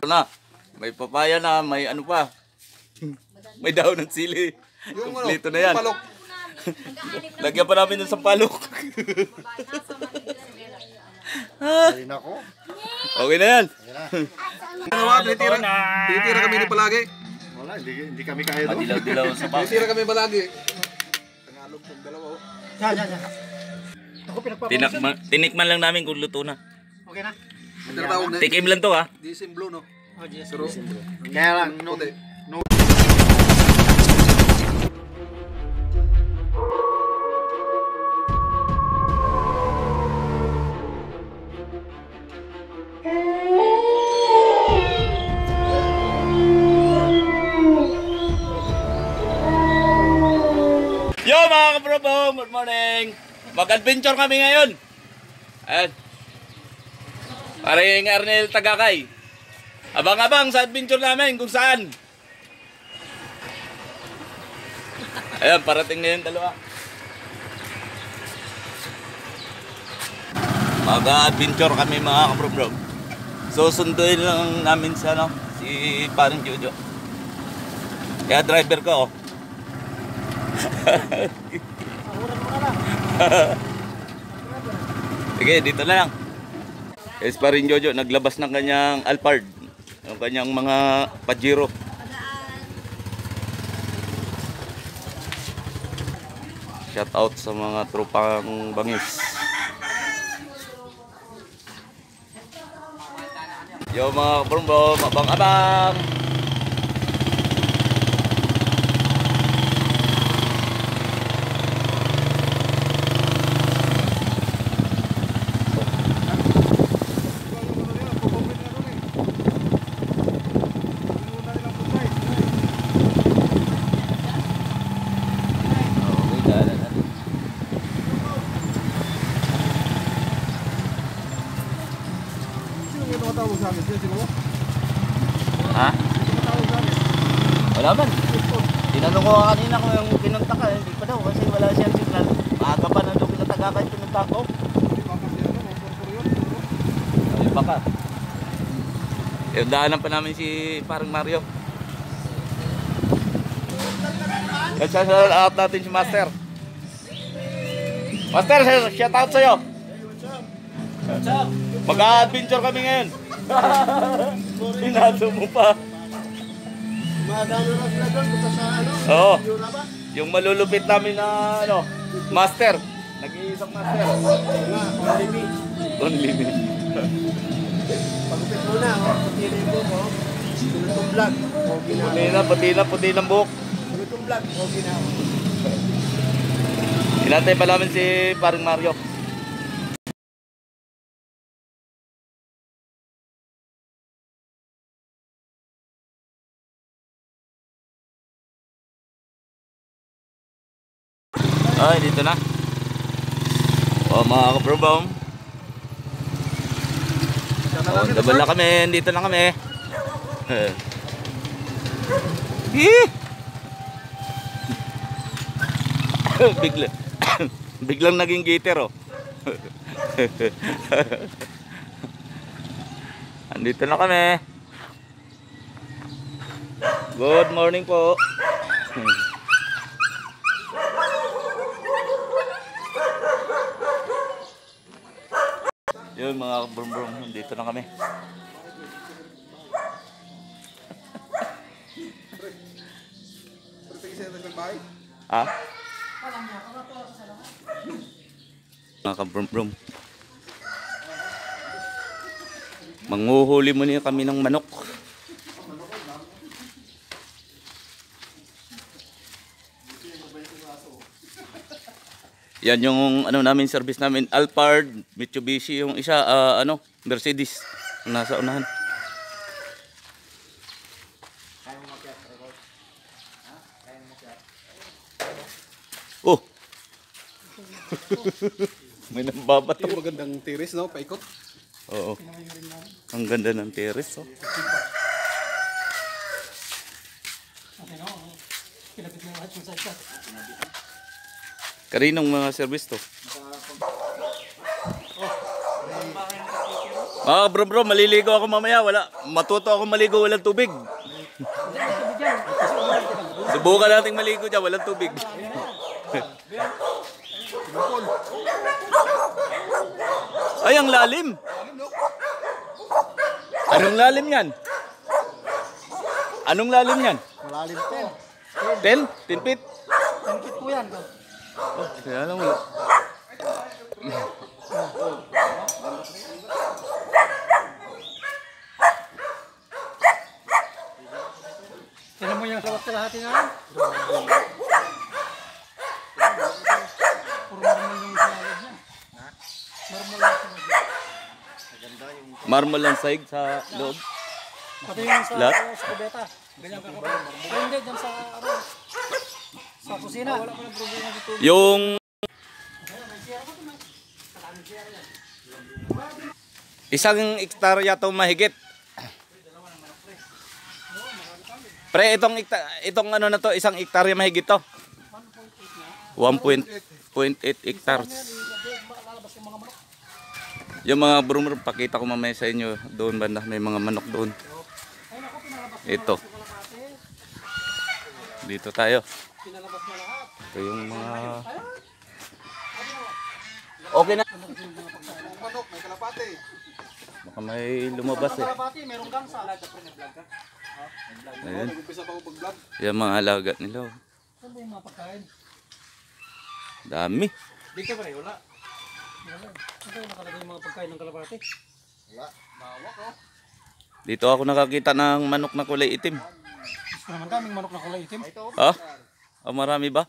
Ito na. May papaya na, may ano pa. May daon ng sili. Yung ano, Kompleto na yan. palok. Lagyan pa namin ng sampalok. Ayun ako. okay na yan. Ano ba, tinitira, tinitira kami ni palagi. Wala, hindi, hindi kami kaya doon. Madilaw-dilaw sa baka. Tinitira kami palagi. Tagalog ng dalawa. oh. Yan, yan, yan. Ako tinikman lang namin kung luto na. Okay na. Tikim lang to ha. Disim blue, no? Oh, yes. Pero, Kaya lang, puti. nung Yo mga kabrobong, good morning. Mag-adventure kami ngayon. Ayan. Paring Arnel Tagakay. Abang-abang sa adventure namin kung saan. Ayan, parating na yung dalawa. Mag-adventure kami mga kabrobong. Susunduin lang namin sa ano, si parang Jojo. Kaya driver ko, oh. Sige, dito na lang. Yes pa rin Jojo, naglabas ng kanyang Alphard. Yung kanyang mga Pajero. Shout out sa mga tropang bangis. Yo mga kabrumbo, abang-abang! Okay, daanan natin. Sino yung tumatawag sa amin? Sino sino mo? Ha? Sino tumatawag sa amin? Wala man. Tinanong ko kanina kung yung pinunta ka, hindi pa daw kasi wala siyang signal. Maaga pa na daw pinatagakan yung pinunta ko. Hindi pa kasi ano, mga purpur yun. Ay, baka. Yung daanan pa namin si parang Mario. Shout out natin si Master. Master, shout out sa'yo. Mag-adventure kami ngayon. Pinaso mo pa. Magano na sila doon, punta sa ano, Oo. Yung malulupit namin na ano, master. Nag-iisang master. Only Only me. Pagupit muna, oh. Puti na yung buhok, oh. Tulutong vlog. Okay na. Puti na, puti na, puti ng buhok. Tulutong vlog. Okay na. Inantay pa namin si parang Mario. Ay, dito na. O mga kabrobong. O, double na kami. Dito na kami. Eh. Bigla. Biglang naging gator oh. Andito na kami. Good morning po. Yun mga brum-brum, dito na kami. Ha? Mga kabrum-brum. Manguhuli muna kami ng manok. Yan yung ano namin service namin Alphard, Mitsubishi yung isa ah, ano Mercedes nasa unahan. Oh. May nambabato. Ito magandang tiris, no? Paikot. Oo. Ang ganda ng terrace, oh. Kaninong mga service to? Ah, bro bro, maliligo ako mamaya. Wala, matuto ako maligo, walang tubig. Subukan nating maligo dyan, walang tubig. Ay, ang lalim. Anong lalim yan? Anong lalim yan? Malalim po. 10? 10 feet? Tangkit po yan. Kaya lang wala. Tignan mo yung kawat kalahati na yan. Puro marmol yung salad niya. Marmol yung niya. Marmol ang sahig sa loob. Pati yung sa, sa kubeta. Ganyan ka. Ay hindi, dyan sa, ano, sa kusina. Wala pa ng problema dito. Yung isang hektarya to mahigit. Pre, itong itong ano na to, isang hektarya mahigit to. 1.8 hectares. Yung mga brumur, pakita ko mamaya sa inyo doon banda, may mga manok doon. Ito. Dito tayo. Pinalabas na lahat. Ito yung mga... Okay na. Manok, may kalapate. Baka may lumabas eh. Kalapati, merong gangsa. Ayan. Nag-umpisa pa ako pag-vlog. Yan mga alaga nila. oh. Saan ba yung mga pagkain? Dami. Dito pa rin, wala. Wala. Saan ba yung nakalagay yung mga pagkain ng kalapati? Mawak oh. Dito ako nakakita ng manok na kulay itim. Gusto naman kaming manok na kulay itim. Ha? Oh, marami ba?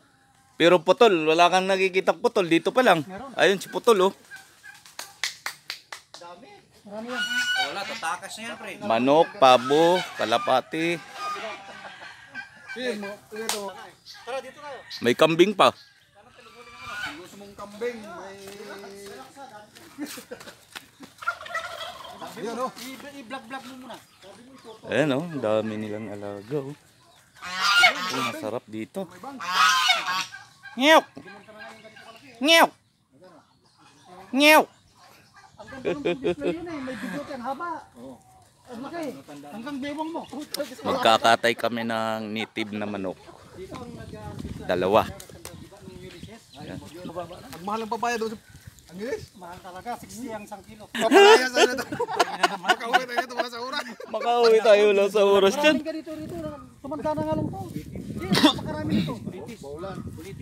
Pero putol, wala kang nakikita putol. Dito pa lang. Meron. Ayun si putol oh. Marami yan. Wala, tatakas na yan, pre. Manok, pabo, kalapati. Sige mo, ito. Tara, dito tayo. May kambing pa. Gusto mong kambing, may... Yan oh. I- I-vlog-vlog mo muna. Ayan oh, ang dami nilang alaga oh. Oh, masarap dito. Ngiyok! Ngiyok! Ngiyok! Ang ganda ng display yun eh. May video kang haba. Ang laki. Hanggang bewang mo. Magkakatay kami ng native na manok. Dalawa. Ang mahal ng papaya doon sa... Ang gilis. Mahal talaga. 60 ang isang kilo. Papaya sa ito. Makauwi tayo ito, wala sa oras. Makauwi tayo lang sa oras dyan. Maraming ganito rito. Tumanda na nga lang to. Hindi, napakarami nito. Baulan.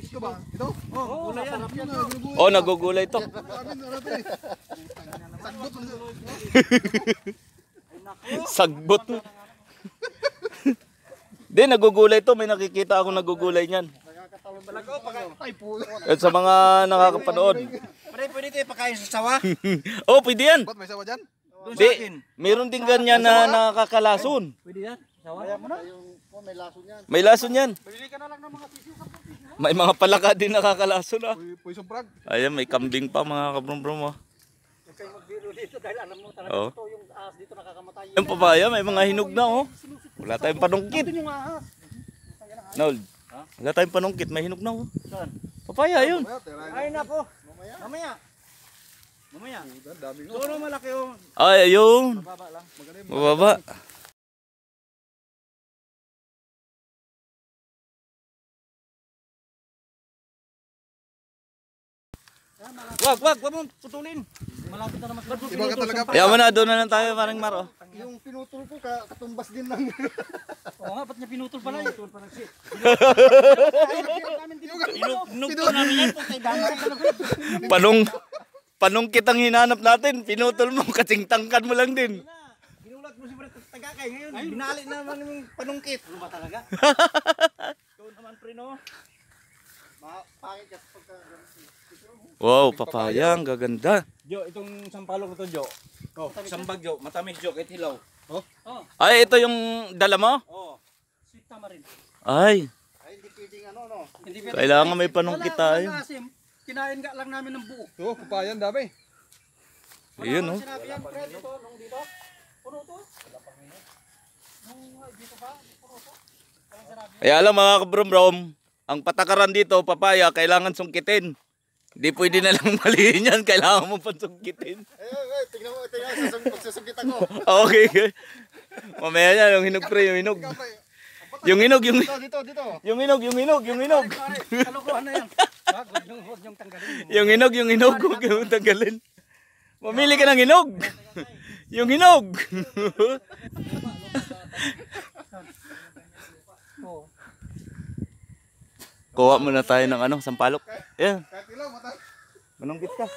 Ito ba? Ito? Oo, oh, gulay yan. Na, ginugulo. Oh, nagugulay ito. Sagbot. Sagbot. Di, nagugulay to. May nakikita ako nagugulay niyan. At sa mga nakakapanood. Pare, pwede tayo pakain sa sawa. oh, pwede yan. Ba't may sawa dyan? Di, meron din ganyan na nakakalason. Pwede yan. Sawa. Kaya mo na. May lason yan. Bili ka na lang ng mga tissue. May mga palaka din nakakalason ah. Puy, puy sumprag. Ayan, may kambing pa mga kabrum-brum ah. Huwag kayong magbiro dito dahil alam mo talaga Oo. ito yung ahas dito nakakamatay. Yung papaya, may mga hinog na oh. Wala tayong panungkit. Ito yung ahas. Nold. Wala tayong panungkit, may hinog na oh. Saan? Papaya yun. Ay nako. Mamaya. Mamaya. Mamaya. Dami. Doon malaki oh. Ay, ayun. Baba lang. Magaling. Mababa. Wag, wag, wag mo putulin. Malapit na naman. Iba ka talaga. Kaya mo na, doon na lang tayo, parang maro. Yung pinutol ko, ka, katumbas din lang. Oo nga, ba't niya pinutol pala? Pinutol pala siya. Pinutol namin yan. Panong, panungkit ang hinanap natin. Pinutol mo, kasing tangkad mo lang din. Ginulat mo si Brett Tagakay ngayon. Binali na naman yung panungkit. Ano ba talaga? Ikaw naman, pre, no? Pangit ka pagka... Wow, papaya, ang gaganda. Jo, itong sampalok na to, Jo. Oh, sambag, Jo. Matamis, Jo. Kahit hilaw. Oh, Ay, ito yung dala mo? Oh. sweet tamarin. Ay, Ay, hindi pwedeng ano, no? Hindi pwedeng. kailangan may panungkit Wala, tayo. wala asim. Kinain ka lang namin ng buo. Ito, papayan, dami. Ayun, oh. Sinabi yan, pre, dito, nung dito. Puno to. Nung ay, dito pa, puno to. Kaya alam mga kabrom-brom, ang patakaran dito, papaya, kailangan sungkitin. Di pwede na lang malihin yan. Kailangan mo pansungkitin. Eh, eh, tingnan mo, tingnan mo, ako. Okay, okay. Mamaya yan, yung hinog pre, yung hinog. Yung hinog, yung, Dito, dito, dito. yung hinog, yung hinog, yung hinog. Kalokohan na yan. Niyong, tanggalin. Yung hinog, yung hinog, huwag yung tanggalin. Mamili ka ng hinog. Yung hinog. Kuha muna tayo ng ano, sampalok. Ayan, Kahit ilaw, mata. manunggit ka.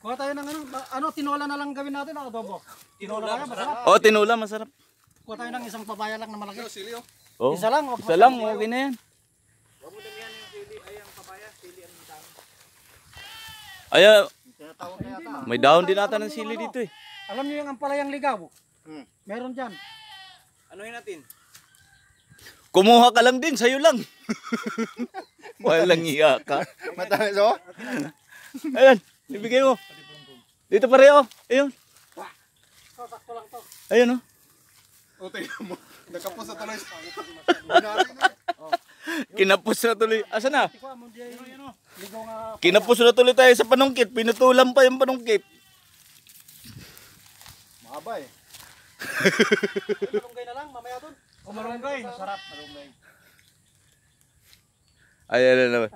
Kuha tayo ng ano, ba- ano, tinola na lang gawin natin, o adobo. Tinola kaya, masarap. Oh, tinula, masarap. Kuha tayo ng isang papaya lang na malaki. Sili, oh. Oh, Isa lang, wag isa lang, okay na yan. Ay, ah, Tinatawag na yata. may dahon din ata ng sili dito eh. Alam niyo yung ampalayang ligaw? Hmm. Meron dyan. Anuhin natin? Kumuha ka lang din, sa'yo lang. Walang iya ka. Matamis, oh. Ayan, ibigay mo. Dito pareho. Ayun. So, sakto lang to. Ayun oh. O, tingnan mo. Nakapos sa tuloy. Na. Kinapos na tuloy. Asa na? Ikaw, mo diyan. Ligaw nga. Kinapos na tuloy tayo sa panungkit. Pinutulan pa yung panungkit. Mahaba eh. Malunggay na lang, mamaya dun. O malunggay. Sarap, malunggay. Ayan na naman.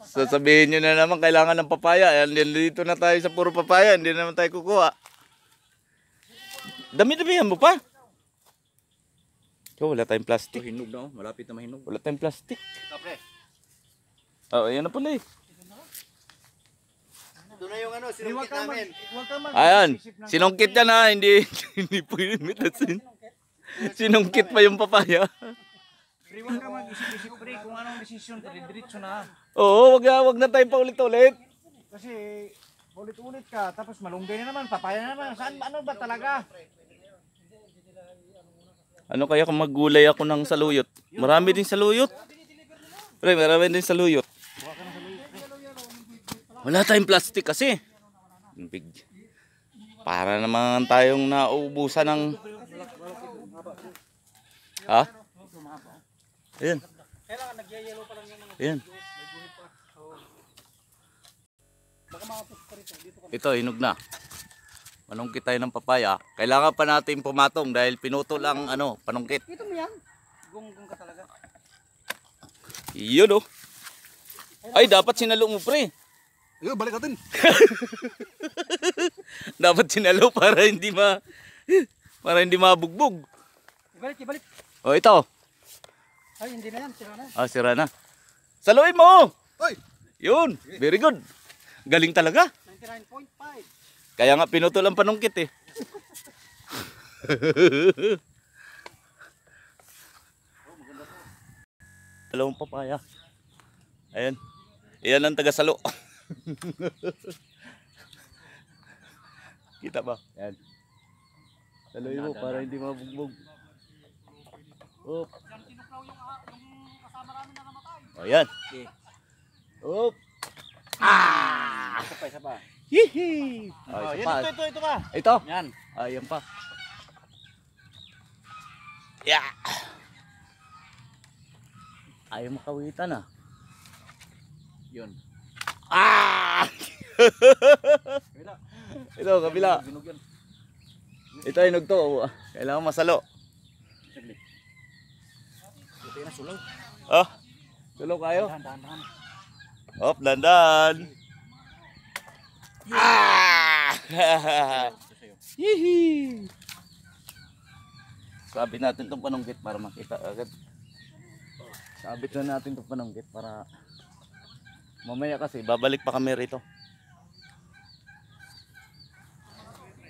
Sasabihin nyo na naman kailangan ng papaya. Ayan, yan, dito na tayo sa puro papaya. Hindi na naman tayo kukuha. Dami-damihan mo pa. Oh, wala tayong plastic. Hinog na oh. Malapit na mahinog. Wala tayong plastic. Kapre. Oh, ayan na pala eh. Doon na yung ano, sinungkit namin. Ayan, sinungkit yan ha. Hindi, hindi pwede mitasin. Sinungkit pa yung papaya. Pre, huwag ka mag-isip-isip pre kung anong desisyon. Diretso na. Oo, wag na, wag na tayo paulit-ulit. Kasi ulit-ulit ka, tapos malunggay na naman, papaya na naman. Saan, ano ba talaga? Ano kaya kung maggulay ako ng saluyot? Marami din saluyot. Pre, marami din saluyot. Wala tayong plastic kasi. Big. Para naman tayong nauubusan ng... Ha? Ayan. Kailangan nagyayelo pa lang yung mga... Ayan. Ito, hinog na. Manungkit tayo ng papaya. Kailangan pa natin pumatong dahil pinuto lang ano, panungkit. Ito mo yan. Gunggong ka talaga. Yun oh. Ay, dapat sinalo mo pre. Ayun, balik natin. Dapat sinalo para hindi ma para hindi mabugbog. Ibalik, ibalik. Oh, ito. Ay, hindi na yan. Sira na. Ah, sira na. Saluin mo. Oy! Yun, very good. Galing talaga. 99.5. Kaya nga pinuto lang panungkit eh. Dalawang papaya. Ayan. Iyan ang taga-salo. Kita ba? Ayan. Saluin mo para hindi mabugbog. Op. O yan. Op. Ah! Isa pa, isa pa. Hihi! Oh, Oh, yan, pa. ito, ito, ito pa. Ito. Yan. Ayan pa. Yeah. Ayaw makawitan ah. Yun. Ah! Kabila. Ito, kabila. Ito ay nagto. Kailangan masalo. Ito yun, sulaw. Oh. Tulo kayo. Dahan, dahan. Op, dandan. Ah! Ito. Hihi! Sabit natin itong panungkit para makita agad. Sabit na natin itong panungkit para mamaya kasi babalik pa kami rito.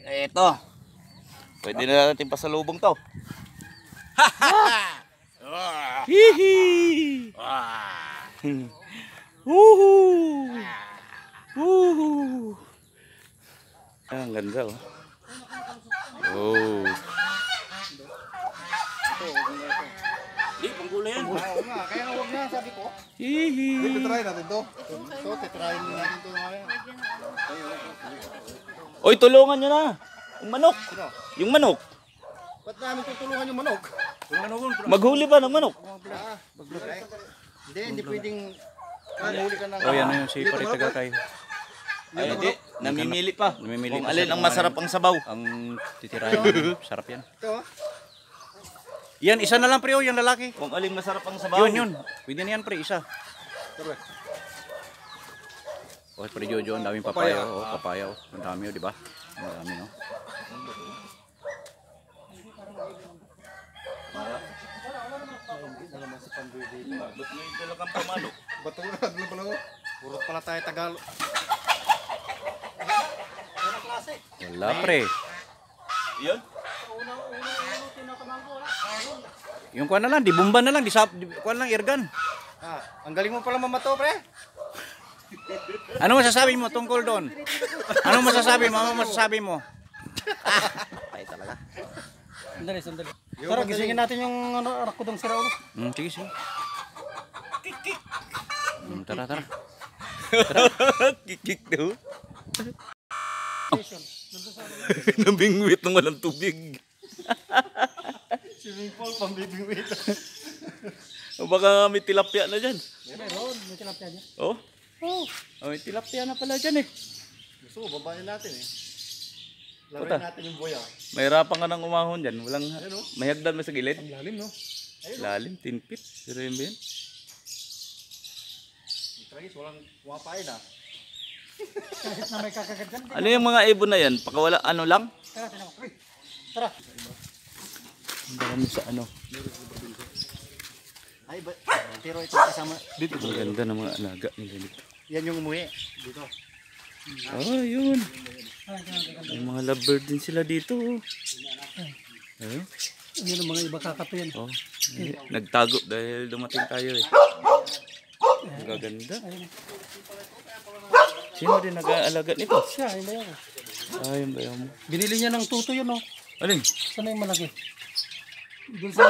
Eto. Pwede na natin pasalubong to. Hihi! Woohoo! Woohoo! Ah, ang ganda oh. Oh. Di, panggulay yan. Oo nga, kaya nga huwag na, sabi ko. Hihi. Titry natin to. Ito, titry natin to mamaya. Oy, tulungan nyo na. Yung manok. Yung manok. Ba't namin tutulungan yung manok? Maghuli ba ng manok? Ah, Hindi, hindi pwedeng Huli ka ng Oh, yan na yun si pare tagakay. Ay, hindi. Namimili pa. Namimili Kung pa alin ang masarap ang sabaw. Ang titirahin. Sarap yan. Ito, oh. Yan, isa na lang pre, oh, yung lalaki. Kung alin masarap ang sabaw. Yun, yun. Pwede na yan pre, isa. Oh, pre Jojo, ang daming papaya. Oh, papaya. Oh. Ang dami, oh, di ba? Ang dami, no? Ba't may dalagang pamalo? Bato na, dala pala. Puro pala tayo Tagalog. Wala pre. Yun? Yung kuha na lang, di bumba na lang, di, sap, di kuha lang irgan. Ah, ang galing mo pala mamato, pre. Ano masasabi mo tungkol doon? Ano masasabi mo? Ano masasabi mo? Ay talaga. Sandali, sandali. Tara, gisingin natin yung ano, anak ko dong sira ulo. Hmm, sige, sige. Hmm, tara, tara. Kikik daw. Nabingwit ng walang tubig. Swimming pool, pambibingwit. O baka may tilapia na dyan. Meron, may tilapia dyan. Oh? Oh. oh may tilapia na pala dyan eh. Gusto babayin natin eh. Puta. Laruin natin yung buya. Mahirapan ka ng umahon dyan. Walang, may hagdan mo sa gilid. Lalim, no? Lalim, 10 feet. Pero yun ba yun? Tragis, walang pumapain ah. Kahit na may kakagat dyan. Ano yung mga ibon na yan? Pakawala, ano lang? Tara. Uy, Tara. Ang dami sa ano. Ay, ba? Pero ito kasama. Dito. Ang ganda ng mga alaga nila dito. Yan yung umuwi. Dito. Oh, yun. May mga lovebird din sila dito. oh. Ayun. Yun ang mga iba kakapin. Oh, eh, nagtago dahil dumating tayo eh. Ang gaganda. Sino din nag-aalaga nito? Siya, yun ba yan? Ah, yung bayaw mo. Binili niya ng tuto yun, no? Alin? Saan na yung malaki? Doon sa...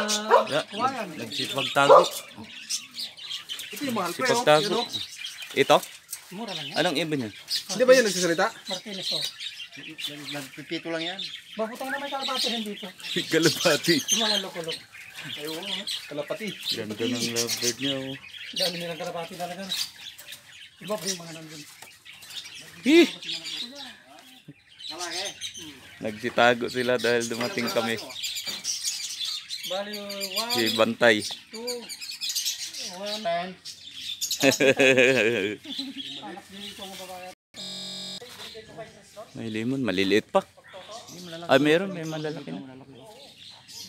Ya, Kawayan. nagsipagtago. Ito yung mahal. Sipagtago. Ito? Mura lang yan. Anong ibon niya? Hindi ba yan nagsasalita? Martinez, oh. Nagpipito lang yan. Babutang na may kalapati rin dito. Kalapati. Yung mga loko-loko. Kalapati. Ganda ng lovebird niya oh. Dami nilang kalapati talaga. Iba pa yung mga nandun. Hi! Malaki. Nagsitago sila dahil dumating kami. Bali, one, Si Bantay. two, one, and anak dito mga babae. May limon, maliliit pa. Ay, meron, may malalaki na.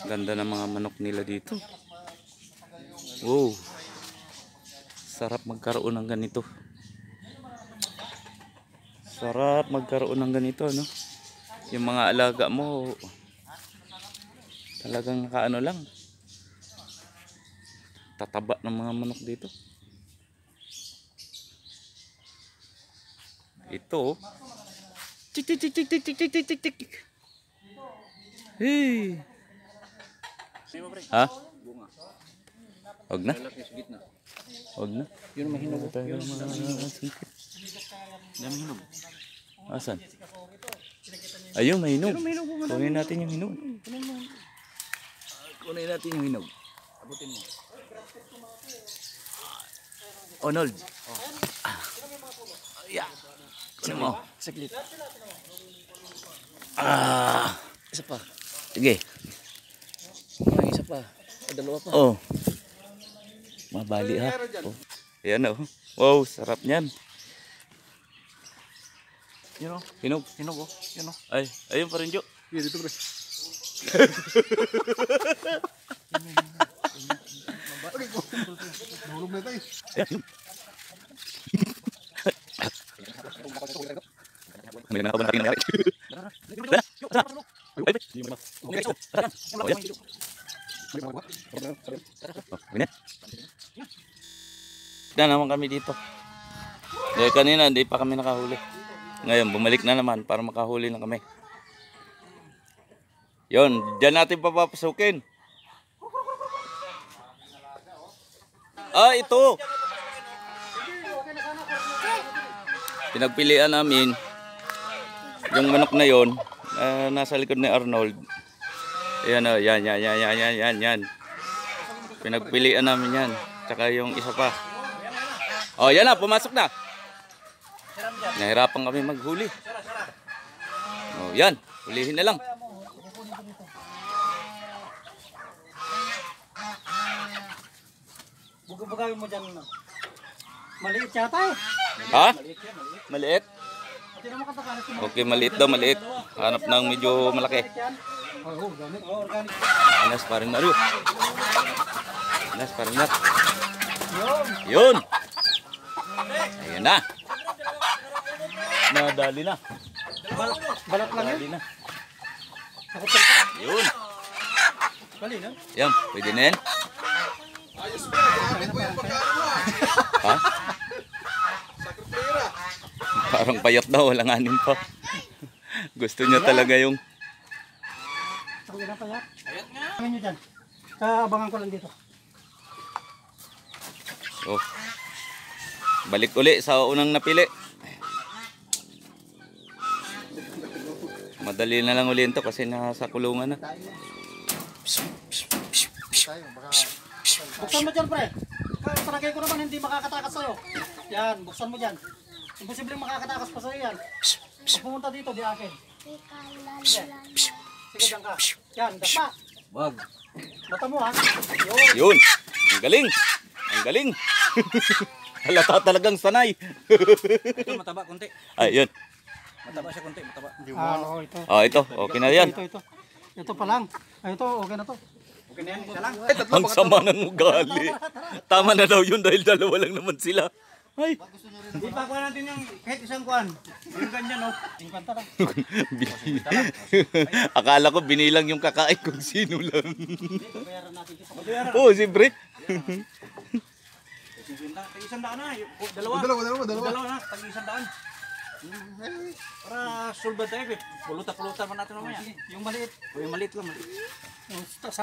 Ganda ng mga manok nila dito. Wow. Sarap magkaroon ng ganito. Sarap magkaroon ng ganito, no? Yung mga alaga mo, talagang kaano lang. Tataba ng mga manok dito. Ito. Tik tik tik tik tik tik tik tik tik tik. Hey. Ha? Wag na. Wag na. Yun mahinog. Singkit. Yan ang hinog. Asan? Ayun, may hinog. Kunin natin yung hinog. Kunin natin yung hinog. Abutin mo. Onold. Ah. Yeah. Kunin mo. Saglit. Ah. Isa pa. Sige. May isa pa. O, dalawa pa. Oh. Mabali ha. Oh. Ayan oh. Wow, sarap niyan. Yun o. Hinog. Hinog o. Yun o. Ay, ayun pa rin, Jo. Yeah, dito pre. Mahulog na tayo. May nakakaban natin nangyari. Na naman kami dito. Dahil kanina hindi pa kami nakahuli. Ngayon bumalik na naman para makahuli na kami. Yon, diyan natin papapasukin. Ah, ito. Pinagpilian namin yung manok na yon na nasa likod ni Arnold. Ayan o, yan, yan, yan, yan, yan, yan, yan. Pinagpilian namin yan. Tsaka yung isa pa. Oh, yan na, pumasok na. Nahirapan kami maghuli. Oh, yan. Hulihin na lang. Bugabugawin mo dyan. Maliit yata eh. Ha? Maliit? Okay, maliit daw, maliit. Hanap ng medyo malaki. yan. Oo, organic. Oo, organic. Anas. Anas, parang Nat. Yun. Ayan na. Nadali na. Balat, lang yun. Na. Yun. Bali na. Yan, pwede na yan. Ha? Parang payat daw, walang anim pa. Gusto niya talaga yung... Ang ina pa yan. Ang nyo dyan. Kaabangan ko lang dito. Oh. Balik uli sa unang napili. Madali na lang uli ito kasi nasa kulungan na. Buksan mo dyan, pre. Talagay ko naman hindi makakatakas sa'yo. Yan, buksan mo dyan. Imposible makakatakas pa sa'yo yan. Pag pumunta dito, di akin. Sige, sige dyan ka. Yan, dasma. Wag. Mata mo ha. Yun. Yun. Ang galing. Ang galing. Halata talagang sanay. Ito mataba konti. Ay, yun. Mataba siya konti, mataba. Ah, oo, ito. Oh, ito. Okay na yan. Ito, ito. Ito pa lang. Ay, ito, okay na to. Okay na yan, isa lang. Ang sama ng ugali. Tama na daw yun dahil dalawa lang naman sila. Ay. Ipakuha natin yung kahit isang kuan. Yung ganyan, no? 50 lang. Akala ko binilang yung kakain kung sino lang. Oo, oh, siyempre. Tag isang daan na. oh, Dalawa. Dalawa, dalawa, dalawa. Dalawa na, tag isang daan. Para sulbad tayo, eh. Puluta-puluta pa natin mamaya. Yung maliit. O yung maliit lang, maliit.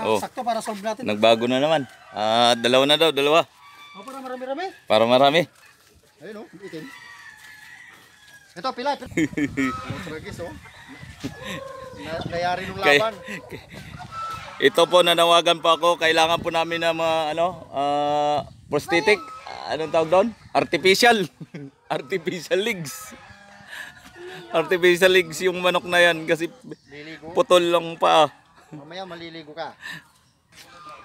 Oh. Sakto para solve natin. Nagbago na naman. Ah, dalawa na daw, dalawa. O, para marami-rami. Para marami. Ayun oh, itim. Ito. Ano tragis oh. Na, nayari nung laban. ito po nanawagan po ako. Kailangan po namin ng mga ano, ah, prosthetic. Anong tawag doon? Artificial. Artificial legs. Artificial legs yung manok na yan kasi Liligo. putol lang pa. Mamaya maliligo ka.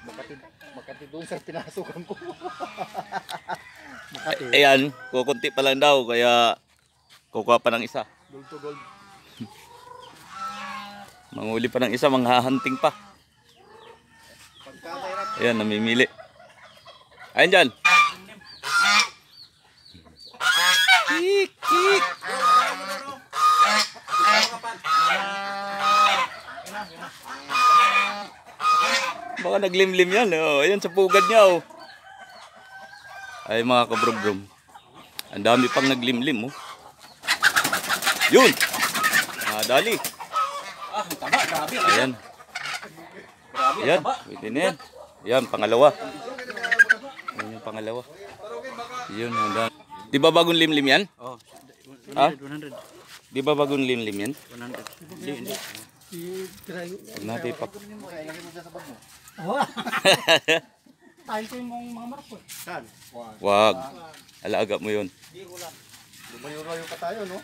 Makati, makati doon sa pinasukan ko. makati. Ayan, kukunti pa lang daw kaya kukuha pa ng isa. Gold to gold. Manguli pa ng isa, manghahanting pa. Ayan, namimili. Ayan dyan. Kik, kik. Baka naglimlim yan. Oh. Ayan sa pugad niya. Oh. Ay mga kabrom-brom. Ang dami pang naglimlim. Oh. Yun. Ah, dali. Ah, ang taba, grabe. Ayan. Ayan, pwede na yan. Ayan, pangalawa. Ayan yung pangalawa. Yun, handa. Di ba bagong limlim yan? Oh, Ha? 100, 100. Di ba bagong limlim yan? 100. Hindi, hindi. Huwag natin ipak. Tayo ko yung mga marap ko. Saan? Wow. Wag. Alaga mo yun. Lumayo-layo ka tayo, no?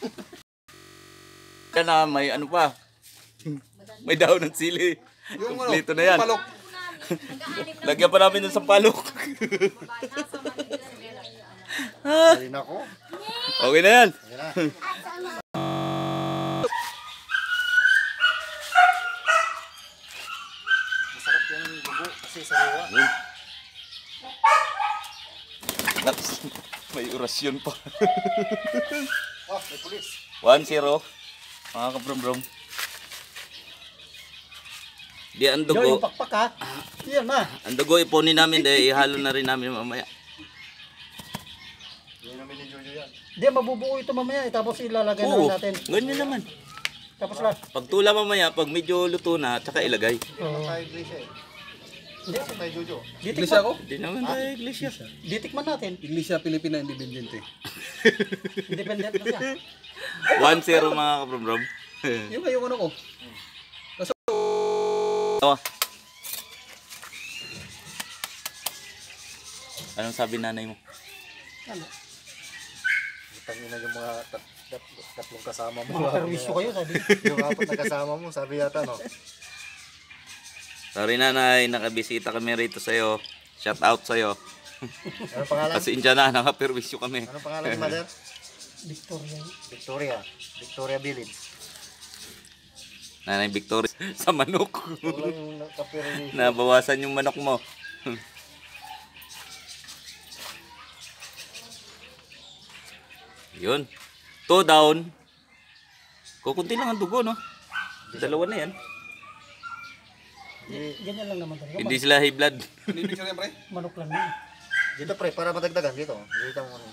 Yan na, may ano pa. May daon ng sili. Kompleto na yan. Palok. Lagyan pa namin ng sampalok. Ay nako. okay na yan. Ayan na. Masarap yan yung sariwa. Naks, may orasyon pa. Oh, may pulis. 1-0. Mga kabrom-brom. Di ang Yo, dugo. yung pakpak ha. Yan ma. Ang dugo ipunin namin dahil ihalo na rin namin mamaya. Yan namin ni Jojo yan. Hindi, mabubuo ito mamaya. eh, Tapos ilalagay Oo, na natin. ganyan naman. Tapos lang. Pag tula mamaya, pag medyo luto na, tsaka ilagay. Oo. Tayo iglesia eh. Hindi. Saan tayo Jojo? Ditikman, Hindi naman tayo iglesia. ditikman natin. Iglesia Pilipina Independiente. Independent na siya. 1-0 mga kabrom-brom. Yung kayo ano ko. Tawa. Anong sabi nanay mo? Ano? Tangina yung mga tat, tat, tatlong kasama mo. Mga perwisyo kayo, sabi. yung apat na kasama mo, sabi yata no. Sorry nanay, nakabisita kami rito sa'yo. Shout out sa'yo. Ano pangalan? Kasi indyan na, nakaperwisyo kami. Ano pangalan ni Mother? Victoria. Victoria. Victoria Village. Nanay Victoria sa manok. Nabawasan yung manok mo. Yun. Two down. Kukunti lang ang dugo, no? Dalawa na yan. Ganyan lang naman talaga. Hindi sila high blood. Hindi sila pre. Manok lang yun. Dito pre, para madagdagan dito. Dito mo. ano.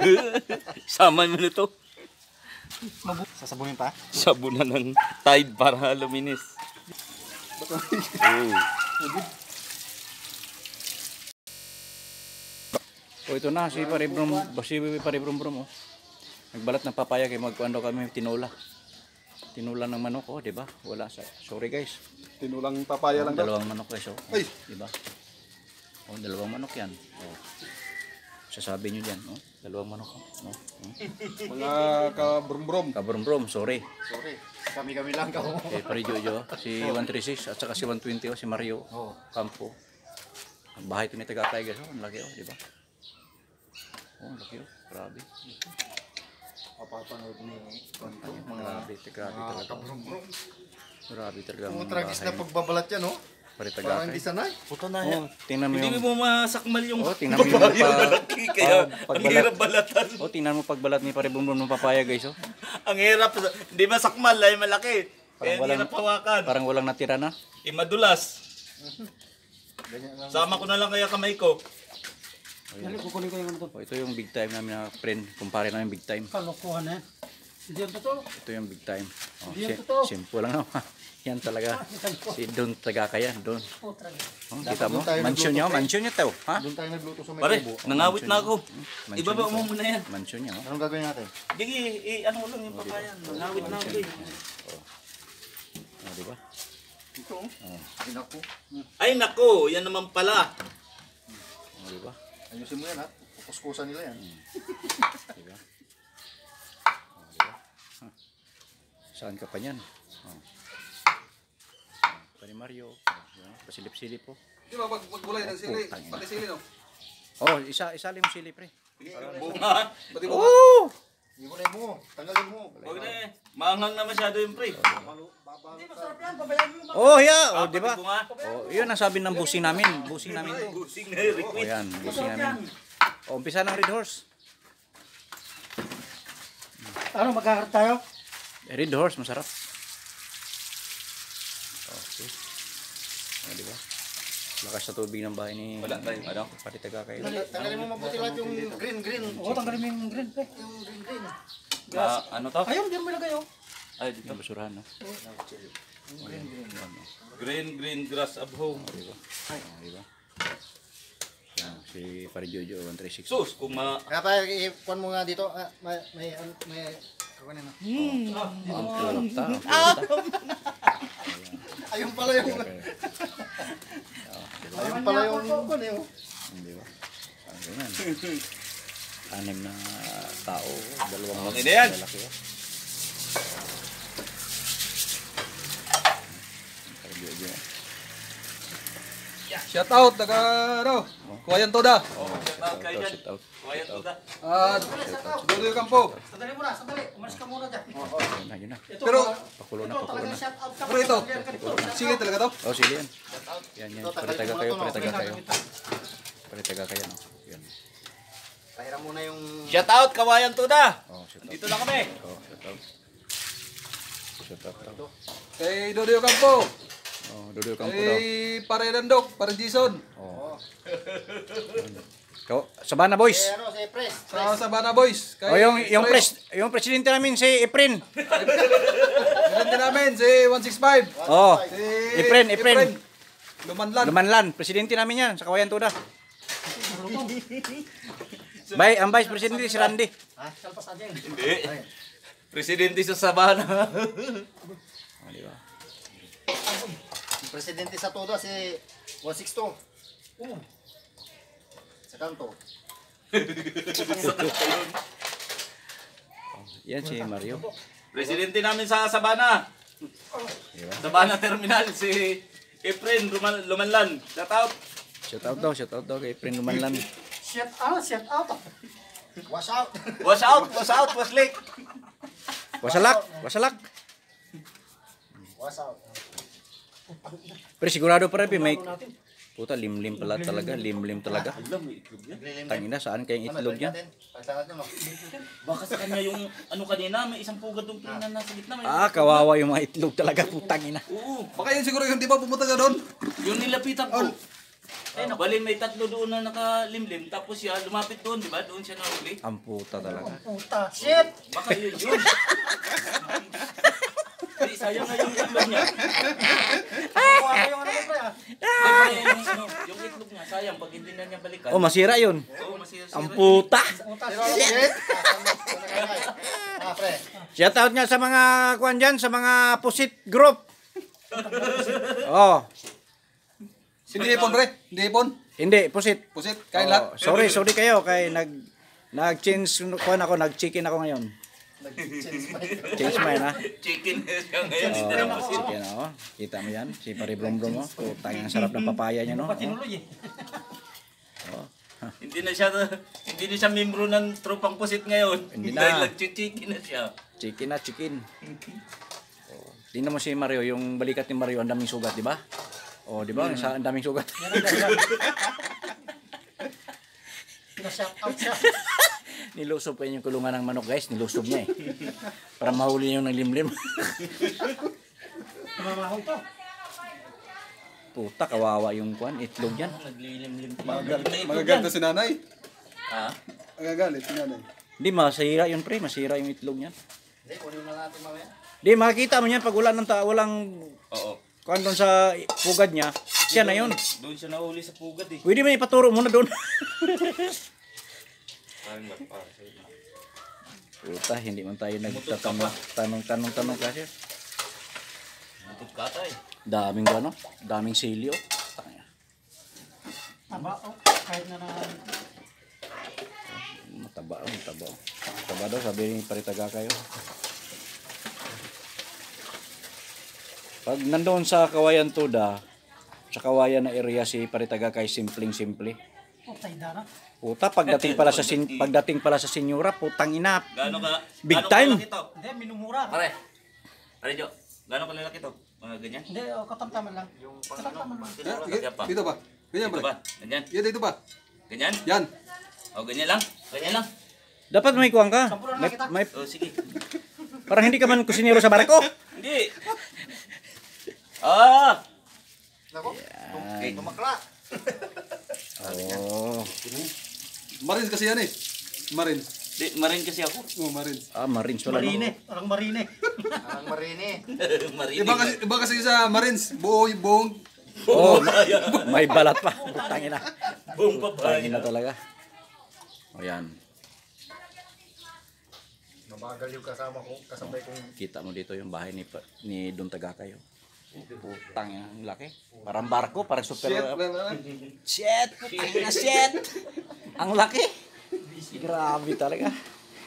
Sama mo na to. Sasabunin pa? Sabunan ng Tide para luminis. Oh. O ito na, si Paribrom, si Paribrom Brom, oh. Nagbalat ng papaya kay magkuhan daw kami tinula. Tinula ng manok, oh, di ba? Wala sa, sorry guys. Tinulang papaya lang daw. Dalawang manok guys, oh. Ay! Di ba? Oh, dalawang manok yan. Oh. Sasabi nyo dyan, oh. Dalawang manok, oh. oh. oh. Mga kabrum-brum. Kabrom-brom, sorry. Sorry. Kami-kami lang ka. Eh, Pari Jojo, si 136 at saka si 120, oh, si Mario Oh. Campo. Ang bahay ito ni Tagatay guys, oh. Ang laki, oh, di ba? Oh, ang laki, oh. Grabe. Papapanood ni Kwanto. Grabe, grabe talaga. Kabrum-brum. Grabe talaga. Ang ang tragis na pagbabalat yan, no? Pari Parang Tagakay. hindi sanay. Puto na Oh, tingnan mo Hindi yung... mo masakmal yung Oh, tingnan mo yung papaya pa- malaki. Kaya Oh, ang pagbalat. hirap balatan. Oh, tingnan mo pagbalat ni Pare Bumbum ng papaya, guys, oh. Ang hirap. Hindi masakmal ay malaki. Kaya Parang ang walang- hirap hawakan. Parang walang natira na. Eh, madulas. Ganyan lang. Sama ko na lang kaya kamay ko. Dali, kukunin ko yung ano to. Oh, ito yung big time namin na friend. Kumpare namin big time. Kalokohan yan. Hindi yan totoo. Ito yung big time. Oh, Hindi yan totoo. simple lang naman. Yan talaga. Si Don Tagakay yan, Don. Oh. Oh, kita mo? Mansion niya, oh, mansion niya to. Ha? Doon tayo nagluto sa may Pare, kubo. nangawit na ako. Mansion Ibaba niya mo muna yan. Mansion niya, oh. Anong gagawin natin? Sige, eh, ano lang yung papaya. Nangawit na ako eh. Oh, di ba? Ito, oh. Ay, naku. Ay nako, yan naman pala. Oh, di ba? Ayusin mo yan, ha? Pukuskusan nila yan. Di ba? Oh, di ba? Huh. Saan ka pa niyan? Oh. Oh, pa ni Mario. Oh, di ba? Pasilip-silip po. Di ba pag maggulay ng sili? Pati sili no? Oh, isa isali mo silip pre. Bunga. Pati mo. Oh! Iwalay mo. Tanggalin mo. Huwag na eh. Maanghang na masyado yung pre. Oh, yeah. Oh, di ba? Oh, yun ang sabi ng busing namin. Busing namin. Busing na yung Oh, request. yan. Busing namin. Oh, umpisa ng Red Horse. Ano, magkakaroon tayo? Eh, Red Horse, masarap. Okay. Oh, di ba? Lakas sa tubig ng bahay ni Wala tayo, ano? Pati taga kayo. Tanggalin mo mabuti lahat yung green, green. Oo, tanggalin mo yung green, pre. Yung green, green. Na, ano to? Ayun, diyan mo ilagay, oh. Ay, dito. Ito, basurahan, no? Green, green grass at home. Oh, di ba? Yan, si Pari Jojo, 136. Sus, kung ma... Kaya pa, ikuan mo nga dito. Ah, may, may, may, kakunin na. Ang kulata. Ayun pala yung, ayun pala yung, kuan eh, oh. Di ba? Ang ganyan. Anim na tao, dalawang Okay na yan. lalaki. oh. Jojo. Shout out, taga ano? Kuwayan Toda. Shout out. Sit out. Kuya Tuda. At Dodoy Campo. Sandali muna, sandali. Umalis ka muna. Yun na, yun na. Ito, Pero- Pakulo na, pakulo na. shout out ka. Pero ito, sige talaga to. Oh, sige yan. Yan, yan. Ito, Pari taga tagalin mo kayo, na to, pari no? taga kayo. Pari taga kayo, no? Yan. Pahiram mo na yung, Shout out, Kawayan Tuda. Oh, shout out. Dito lang kami. Oh, shout out. Shout out. Kay Dodoy Campo. Oh, Dodo Campo daw. Kay Pare Dandok, Pare Jason. Oh. Ikaw, Sabana Boys. eh, ano, si Pres. Sa Sabana Boys. Kay Oh, yung yung pres, yung presidente namin si Efren. Presidente namin, si 165. Oh, Si Efren, Efren. Lumanlan. Lumanlan, presidente namin yan sa Kawayan Tuda. Bay, ang vice presidente si Randy. Salpas aja. Hindi. Presidente sa Sabana. Oh, di ba? Yung Presidente sa Toda, si 162. Oo. Sa kanto. Yan si Mario. Presidente namin sa Sabana. Diba? Sabana Terminal, si Efren Luman- Lumanlan. Shout out. Shout out daw, shout out daw kay Prin Lumanlan. Shut out, shut out. Wash out. Wash out, wash out, wash lake. Wasalak, wasalak. Wash out. Pero sigurado pa rin, may... Puta, limlim pala talaga, limlim talaga. Tangina, saan kayong itlog yan? Baka sa kanya yung ano kanina, may isang pugad doon na nasa gitna. May... Ah, kawawa yung mga itlog talaga, putang ina. Oo, Baka yun siguro yung di ba pumunta ka doon? yung nilapitan ko. Eh, bali may tatlo doon na nakalimlim, tapos siya lumapit doon, di ba? Doon siya nahuli. Ang puta talaga. Puta, shit. Baka yun yun. Di, sayang nga yung itlog niya. Kuha ko yung ano ko, pre, ah. Yung, ano, yung itlog niya, sayang, pag hindi na niya balikan. Oh, masira yun. Oo, masira-sira. Ang puta. Pero shit. Ah, pre. Shout out nga sa mga kuan dyan, sa mga pusit group. Oh, Hindi ipon, pre. Hindi ipon. hindi, pusit. Pusit, kain Oh, lahat. sorry, sorry kayo kay nag nag-change kuan ako, nag-chicken ako ngayon. Change mine ha. Chicken siya ngayon. Hindi na Oh, chicken oh. Kita mo yan, si Pare Brom Brom oh. Putang ang sarap ng papaya niya no. Oh. Tinuloy eh. Hindi na siya hindi na siya membro ng tropang pusit ngayon. Hindi na. Dahil nag-chicken na siya. Chicken na chicken. Oh. Tingnan mo si Mario, yung balikat ni Mario, ang daming sugat, di ba? Oh, di ba? Sa ang daming sugat. Yan ang. Pina-shout out siya. Nilusob pa yung kulungan ng manok, guys. Nilusob niya eh. Para mahuli yung naglimlim. Mamaho ito. Puta, kawawa yung kuan, itlog yan. Naglilimlim. Magagalit si nanay. Ha? Magagalit si nanay. Hindi, masira yun pre, masira yung itlog niyan. Hindi, kunin na natin mamaya. Di, makikita mo yan pag wala ng ta walang Oo. kuan doon sa pugad niya, siya na yun. Doon siya nahuli sa pugad eh. Pwede mo ipaturo muna doon. Parang ba? Parang sa'yo. Puta, hindi man tayo nagtatanong, tanong, tanong, tanong kasi. Matut ka eh. Daming ano, daming silyo. Tanga. Tama, oh. Kahit na na... Mataba, oh, mataba. oh. Mataba daw, sabi ni paritaga kayo. Pag nandoon sa Kawayan Tuda, sa Kawayan na area si paritaga kay simpleng simple. Putay dana. Puta, pagdating pala sa sin, pagdating pala sa senyora, putang ina. Gaano ka? Big gaano time. Hindi, minumura. Pare. Pare Jo. Gaano kalalaki to? Mga ganyan? Hindi, oh, katamtaman lang. Katamtaman lang. Ka pa. dito ba? Ganyan, Dito ba? Ganyan? Yan, dito ba? Ganyan? Yan. O ganyan lang? Ganyan lang? Dapat may kuwang ka. May, kita. may, O sige. parang hindi ka man kusinero sa barko. Hindi. Ah! Nako. Okay. Tumakla. Oh. Marines kasi yan eh. Marines. Di, marin kasi ako. Oh, Marines. Ah, Marines wala. no? Marine. Parang marine. Ang marini. Marin. Iba kasi, iba kasi sa Marines. Buo, buong. Oh, may balat pa. Putang ina. Buong Putang ina papaya. talaga. O yan. Mabagal yung kasama ko. Kasabay kong Kita mo dito yung bahay ni ni Don Tagakayo. Putang ina, ang laki. Parang barko, parang super. Shit. Putang shit! Ang laki! Grabe talaga.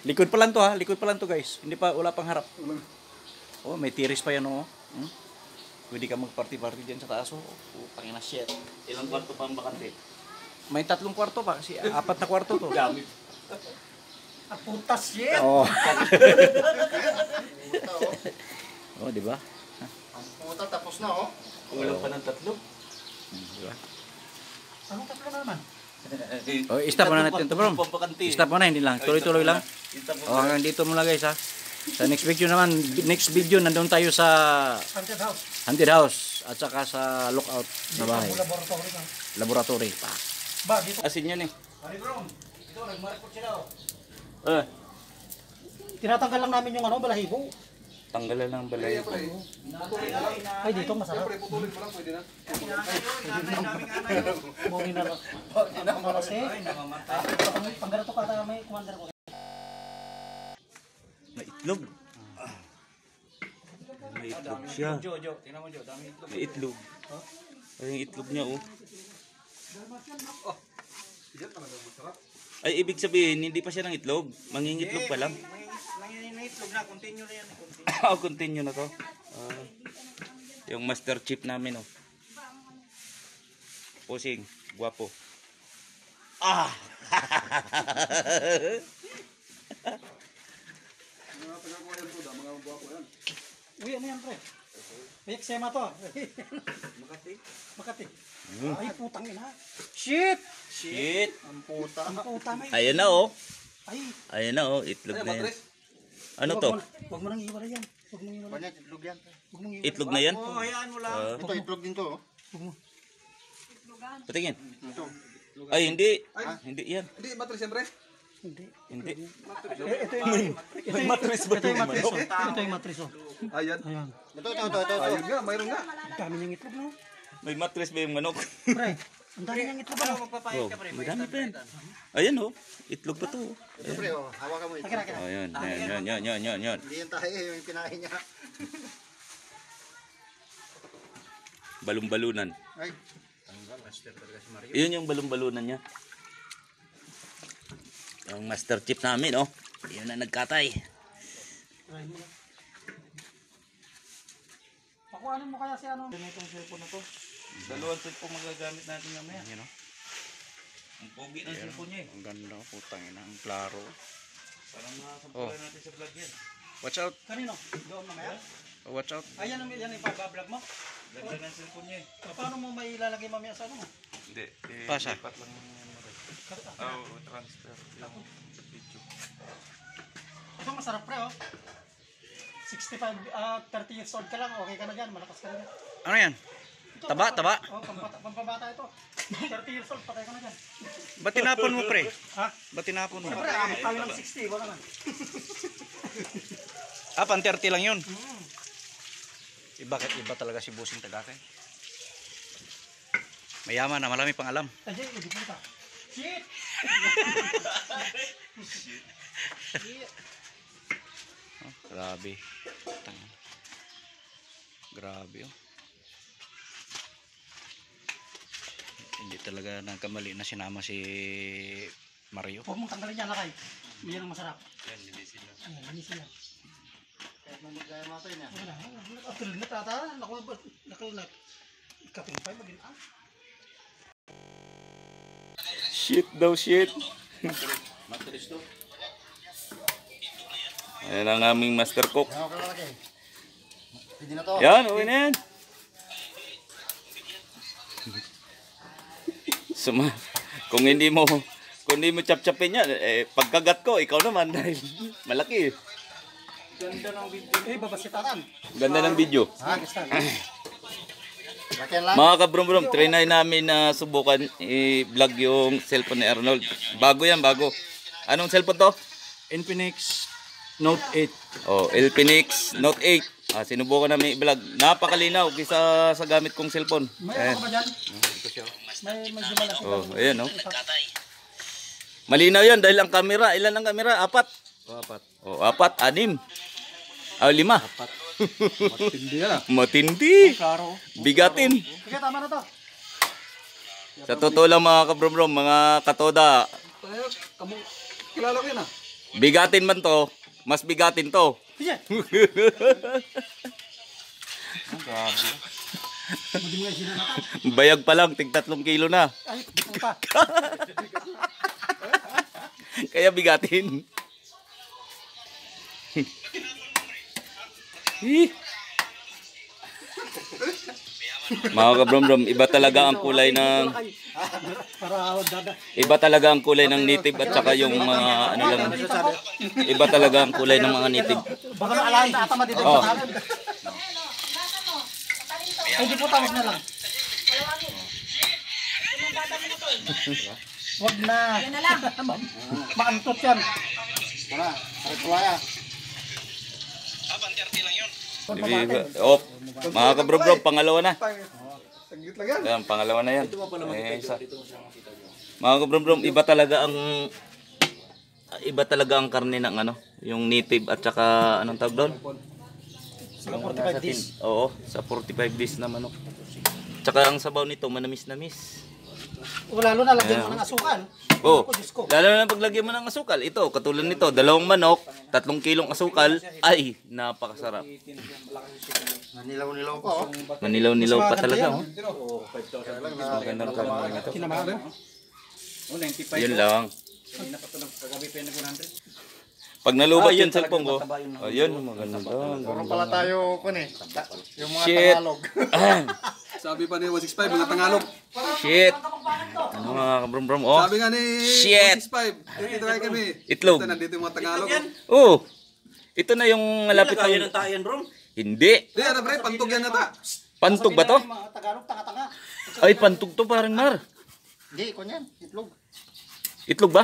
Likod pa lang to ha, likod pa lang to guys. Hindi pa, wala pang harap. Oh, may tiris pa yan oh. Hmm? Pwede ka mag-party-party dyan sa taas oh. Putang ina, shit. Ilang kwarto pa ang bakante? May tatlong kwarto pa kasi apat na kwarto to. Gamit. Ah, puta shit. Oh. puta, oh. oh, di ba? Ang puta, tapos na, oh. Kulang pa ng tatlo. Hmm, Di ba? Anong tatlo na naman? Oh, stop muna natin to, bro. Stop muna, hindi lang. Tuloy-tuloy lang. Oh, hanggang dito muna guys ha. Sa next video naman, next video nandun tayo sa Haunted house. Haunted House at saka sa lookout na bahay. Laboratory. Laboratory pa. Ba, dito. Asin yan eh. Pare bro, ito, nagmarkot sila oh. Ah, Tinatanggal lang namin yung ano, balahibo. Tanggalan ng balay. Ay, dito masarap. Pre, putulin mo lang, pwede na. Mori na lang. Ang malas eh. Pang- Pang ganito ka may commander ko. May itlog. May itlog siya. Jo, Jo, tingnan mo Jo, dami itlog. May itlog. Ay, yung itlog niya oh. Ay, ibig sabihin, hindi pa siya ng itlog. Mangingitlog pa lang. Nangingitlog na, continue na yan. oh, continue na to. Ah, yung master chip namin, oh. Pusing, guwapo. Ah! Uy, ano yan, pre? May eksema to. Makati. Makati. Ay, putang ina. Shit! Shit! Ang puta. Ang puta na yun. Ayan na, oh. Ay, Ayan na, oh. Itlog Ay, na yan. matres. Ano to? mo- Wag mo nang iwala yan. Wag mo iwala. Kanya, itlog yan. Wag mo iwala. Itlog na yan? Oo, hayaan mo lang. Ah, Ito, itlog din to. oh. patingin. Ito. Ay, hindi. Hindi yan. Hindi, matres yan, pre. Hindi. Hindi. Ito yung ito yung matris ba ito yung matris. oh. Ito yung matris. oh. Ayan. Ayan. Ito, ito, ito, ito. ito. Ayun nga, mayroon nga. Ang dami niyang itlog, no? May mattress ba yung manok? Pre, ang dami niyang itlog, ano? Oh, madami pa yan. Ayan, oh. Itlog pa to. oh. Ito, pre, oh. Hawakan mo kaya. Oh, yan. Yan, yan, yan, yan, yan. Hindi yan tayo, yung kinain niya. Balong-balunan. Ay, Yun yung balong-balunan niya. Yung master chip namin, oh. Yun na nagkatay. Pakuhanin mo kaya si ano? Itong cellphone na to. Dalawang cellphone magagamit natin mamaya. Yan, oh. Ang pogi ng cellphone niya, eh. Ang ganda, putang ina. Ang klaro. Parang makasampulan natin sa vlog yan. Watch out. Kanino? Doon mamaya? Oh, watch out. Ayan ang yan yung pagbablog mo. Ganda ng cellphone niya, eh. Pa- Paano mo may ilalagay mamaya sa ano mo? Hindi. Eh, Pasa. lipat lang yung. Oh, transfer. Yung video. Ito masarap pre oh. 65, ah 30 years old ka lang, okay ka na dyan, malakas ka na dyan. Ano yan? Ito, Taba, taba. Oh, pampata, pampabata ito. 30 years old, patay ka na dyan. Ba't tinapon mo, pre? Ha? Ba't tinapon mo? Siyempre, abot tayo ng 60, wala na. Ah, pan 30 lang yun. Iba, iba talaga si Busing Tagakay. Mayaman na, malami pang alam. Hindi kita. Shit! Oh, grabe. Grabe oh. Hindi talaga nagkamali na sinama si Mario. Huwag mong tanggalin yan, lakay. Yan ang masarap. Yan, linisin lang. Ayan, linisin lang. kahit mo magkaya natin yan. Wala, wala. After na tata, naku, nakal na. Kaping pa, maging ah. Shit daw, shit. Ayan ang aming master cook. Yan, okay na to. Yan, okay na yan. Suma, kung hindi mo, kung hindi mo chap-chapin yan, eh, pagkagat ko, ikaw naman dahil malaki. eh. Eh, babasitaran. Ganda ng video. Ha? Mga kabrum-brum, trinay namin na subukan i-vlog yung cellphone ni Arnold. Bago yan, bago. Anong cellphone to? Infinix Note 8. Oh, Elpinix Note 8. Ah, sinubukan namin i-vlog. Napakalinaw kaysa sa gamit kong cellphone. May Eh, ano ka ba dyan? May, dumalas ito. oh, ayan oh. Malinaw yan dahil ang camera, ilan ang camera? Apat. Apat. Oh, apat, anim. Ah, lima. Matindi yan ah. Matindi. Klaro. Bigatin. Sige, tama na to. Sa totoo lang mga kabrom mga katoda, kamu, kilala ko yan ah. bigatin man to, mas bigatin to. Sinanatan. Bayag pa lang, tig tatlong kilo na. Ay, puta. Kaya bigatin. Mga kabrom iba talaga ang kulay ng iba talaga ang kulay ng native at saka yung mga ano lang iba talaga ang kulay ng mga native. Baka dito. Oh. Ay, di po tawag na lang. Wag na. Yan na lang. Maantot yan. Tara, tara tulaya. Iba, oh, mga kabrom pangalawa na. Saglit lang yan. Yan, pangalawa na yan. Eh, isa. Mga kabrom iba talaga ang iba talaga ang karne ng ano, yung native at saka anong tawag doon? Sa 45 days. Oo, sa 45 days na manok. Tsaka ang sabaw nito manamis-namis. O lalo na lagyan mo ng asukal. Oh, Diyos ko. lalo na paglagyan mo ng asukal. Ito, katulad nito, dalawang manok, tatlong kilong asukal. Ay, napakasarap. Nanilaw-nilaw pa oh. Manilaw-nilaw pa talaga. Oh. Na Magandang kalaman ito. Kinamahan. Oh, 95. Yun lang. Kagabi pa yung nag-100. Pag nalubat Ah, yun yung cellphone ko, mataba yun. ayun, maganda. Puro pala tayo kun eh. Yung mga Shit. Tagalog. Sabi pa ni 165, mga Tagalog. Shit. Ano mga kabrum-brum? Oh, Sabi nga ni Shit. 165, dito tayo kami. Itlog. Ito, nandito yung mga Tagalog. oh. Ito na yung malapit Kaya ng... ng tayan, bro. Hindi. Di, ano pre, pantog yan nata. Pantog ba to? Na Tagalog, tanga-tanga. Ay, pantog to parang mar. Hindi, kun yan. Itlog. Itlog ba?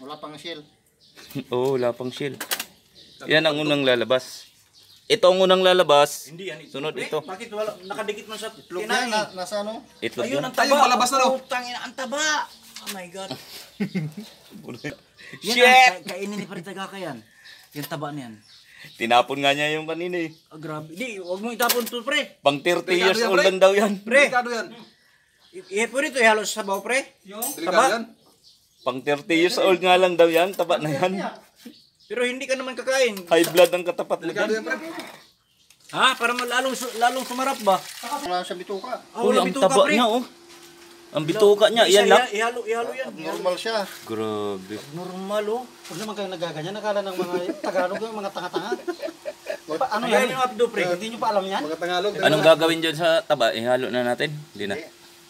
Wala pang shell. Oo, oh, wala pang shell. Yan ang unang lalabas. Ito ang unang lalabas. Hindi yan. Sunod ito. Bakit wala, nakadikit man sa Itlog yan. Na, nasa ano? Itlog Ayun, yan. ang taba. Ayun, palabas na, no? Putang ina, ang taba. Oh my God. Yan Shit! ka- kainin ni Paritaga ka yan. Yung taba niyan. Tinapon nga niya yung kanina eh. Ah, grabe. Di, huwag mo itapon to, pre. Pang 30 years yan, old lang daw yan. Pre. Delikado yan. I- Ihip mo rito, ihalo sa sabaw, pre. Delikado Taba. yan. Pang 30 years old nga lang daw yan. Taba na yan. Pero hindi ka naman kakain. High blood ang katapat mo dyan. Ha? Para mal- lalong, su- lalong sumarap ba? Wala sa bituka. Oh, wala ang bituka, taba pre. niya oh. Ang bituka niya, Isa, yan lang. iha- Ihalo, ihalo yan. Normal siya. Grabe. Normal, oh. Huwag naman kayo nagaganyan. Nakala ng mga Tagalog yung mga tanga-tanga. Pa, ano yan? yung abdo, pre. Hindi nyo pa alam yan? Mga Tagalog. Anong gagawin dyan sa taba? Ihalo na natin. Hindi na.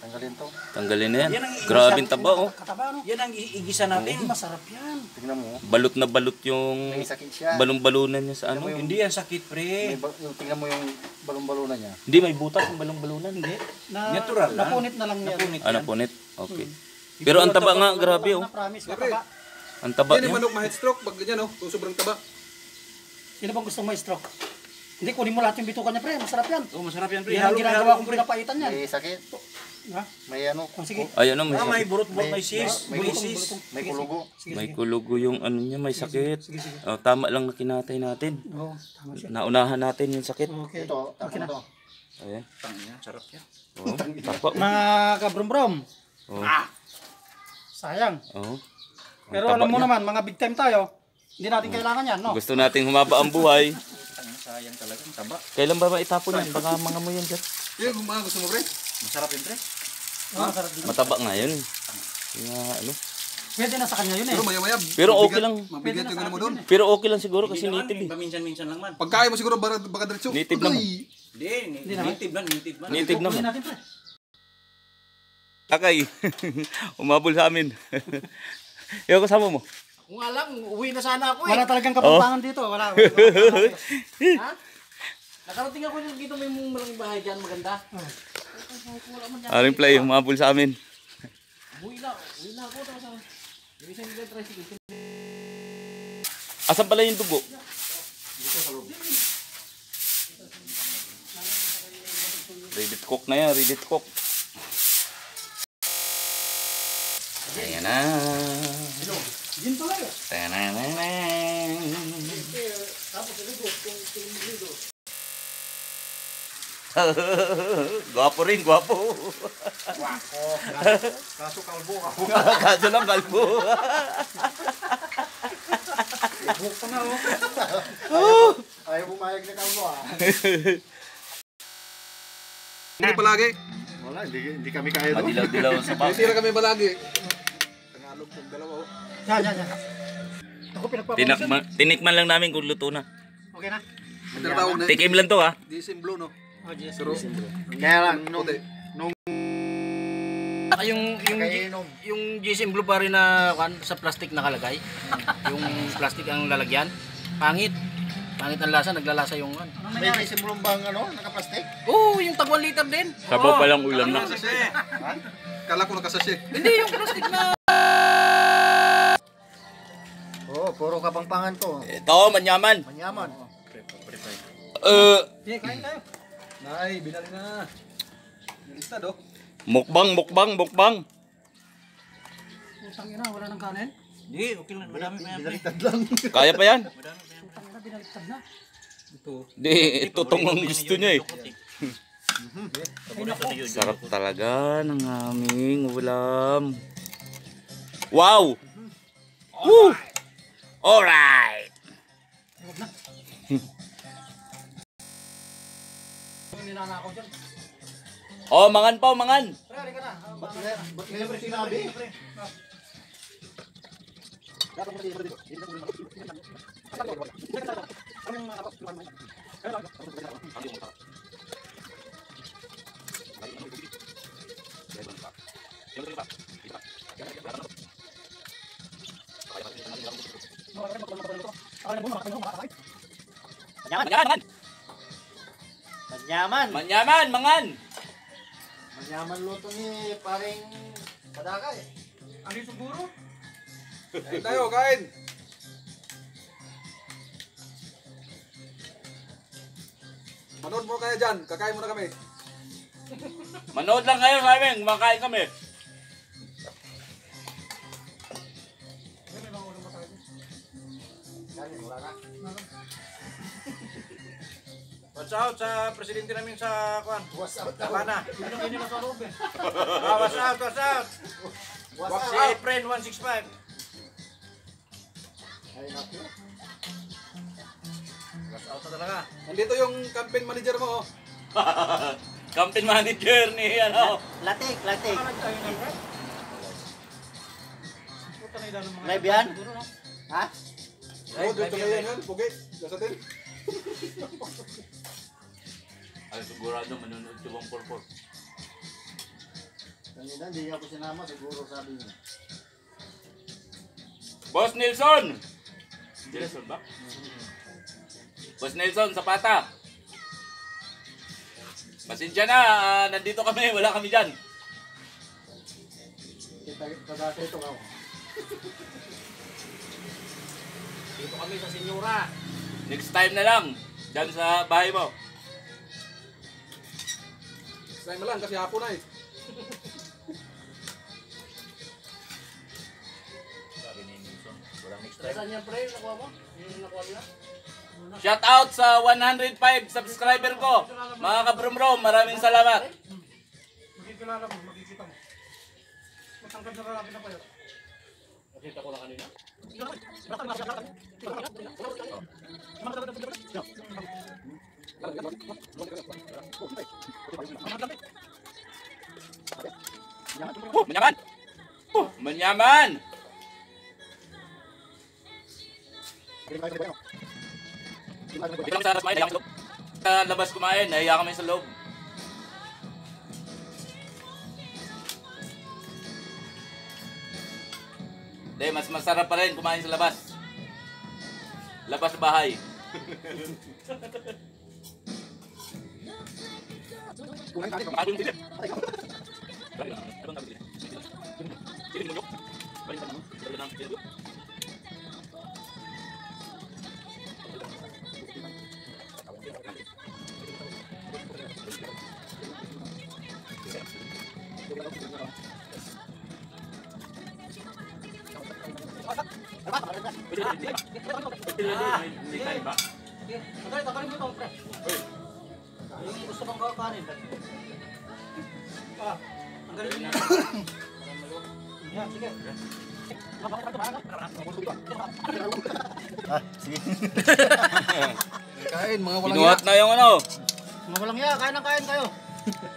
Tanggalin to. Tanggalin na yan. Grabe ang taba oh. Kataba, no? Yan ang i- igisa natin. Masarap yan. Tingnan mo. oh. Balot na balot yung May balong-balunan niya sa ano. Hindi yan sakit, May pre. ba- yung tingnan mo yung balong-balunan niya. Hindi, may butas yung balong-balunan. Hindi. Na, Natural lang. Napunit na lang yan. Napunit Ano yan. punit? Okay. Pero ang taba nga, grabe oh. Na promise, Pre. mataba. Ang taba Yan yung niya. manok ma-head stroke. Pag ganyan oh, kung sobrang taba. Sino bang gustong may stroke? Hindi, kunin mo lahat yung bituka niya, pre. Masarap yan. Oh, masarap yan, pre. Yan ang ginagawa kong pinapaitan yan. May sakit. Ha? May ano. Oh, sige. Ay, ano, may, Ah, may burot-burot, may sis. may May bulutong, sis. May kulugo. Sige, may sige. kulugo yung ano niya, may sakit. Oh, tama lang na kinatay natin. Oo, tama siya. Naunahan natin yung sakit. Okay. Ito, tapos to. Ayan. Tangina, sarap yan. Oh, tapa. Mga kabrom-brom, Oh, sayang. oh. Pero alam mo niya. naman, mga big time tayo, hindi natin kailangan yan, no? Gusto nating humaba ang buhay. Sayang talaga. Ang taba. Kailan ba maitapon yan? Baka mga mo yan dyan. Yan, kung mga gusto mo pre. Masarap yan, pre. Masarap din. Mataba nga yun. Nga, ano. Pwede na sa kanya yun eh. Pero maya-maya. Pero okay lang. Mabigat yung ano mo doon. Pero okay lang siguro kasi native eh. Paminsan-minsan lang man. Pagkain mo siguro baka, baka diretso. Native naman. Uy! Hindi, native man, native man. Native pre. Takay. Umabol sa amin. Ikaw kasama mo. Kung alam, uwi na sana ako eh. Wala talagang kapampangan dito. Wala. wala, wala. Ha? Nakarating ako dito, dito may malaking bahay dyan, maganda. Aring play, umabol sa amin. Na, na. Asan pala yung dugo? Ready to cook na yan, ready to cook. Ayan na. Yun talaga. Tanananan. Gwapo rin, gwapo. Kaso kalbo ako. Kaso lang kalbo. Ayaw bumayag na kalbo ah. Hindi palagi. Wala, hindi, hindi kami kaya doon. Madilaw-dilaw sa pa. Tira kami palagi. Tagalog yung dalawa. Yan, yan, yan. Ako pinagpapawisan. Tinakman, tinikman lang namin kung luto na. Okay na. Na Tikim lang to ha. Diesel blue no. Oh, yes. Pero Kaya lang, nung, puti. Yung, yung, yung GSM Blue pa rin na kan, sa plastic nakalagay. yung plastic ang lalagyan. Pangit. Pangit ang lasa, naglalasa yung kan. May sisimulong bang ano, nakaplastic? Oo, yung tag 1 liter din. Sabaw pa lang ulam na. Kala ko nakasasye. Hindi, yung plastic na. Oo, oh, puro kapangpangan to. Ito, manyaman. Manyaman. Uh, Sige, kain tayo. Nay, binali na. Lista do. mukbang, mukbang, mukbang. Putang ina, wala nang kanin. Hindi, okay lang. Madami pa yan. Binaliktad lang. Kaya pa yan. Putang ina, binaliktad na. Di, ito tong ang gusto niya eh. Sarap talaga ng aming ulam. Wow! Woo! Alright! Yung ninanakaw dyan. Oh, mangan pa, mangan. Pre, halika na. Ah, Ba't ngayon, ba't ngayon mo sinabi? Pre, ah. Dapat mo dito. Manyaman, mangan. Manyaman. Manyaman, mangan. Manyaman luto ni paring Kadaka eh. Ano siguro? Kain tayo, kain. Manood mo kaya dyan, kakain muna kami. Manood lang kayo sa amin, kumakain kami. Watch out sa presidente namin sa kuan. What's up? Habana. Hindi na sa eh. Ah, watch out, watch out. What's Si up? Friend 165. Ay, naku. Watch out na talaga. Nandito yung campaign manager mo. oh. Campaign manager ni ano. Latik, latik. Na, na Live yan? Ha? Oh, dito kayo yan, pugi. Gasatin. Ay, sigurado manonood si Bang Porpor. Kanina, hindi ako sinama. Siguro sabi niya. Boss Nelson! Nelson ba? Boss Nelson, Zapata. Pasensya na, ah, nandito kami, wala kami dyan. Kita, Kadaka ito ako. Dito kami sa Senyora. Next time na lang, dyan sa bahay mo. Sign mo lang kasi hapon na eh. Saan yan, pre? Nakuha mo? Yung nakuha nila? Shout out sa 105 subscriber ko. Mga kabrumrom, maraming salamat. Makikilala mo, makikita mo. Matangkad na lalaki na kayo. Oh, manyaman! Oh, manyaman! Dito lang sa labas kumain, nahiya kami sa. Sa labas kumain, nahiya kami sa loob. Hindi, mas masarap pa rin kumain sa labas. Labas sa bahay. Kumain din. Sige, tagalin, Yung gusto mong kakanin. Ah, tanggalin mo. Yan, sige. Kain, mga walang Binuhat na yung ano. Mga walang hiya, kain ng kain kayo.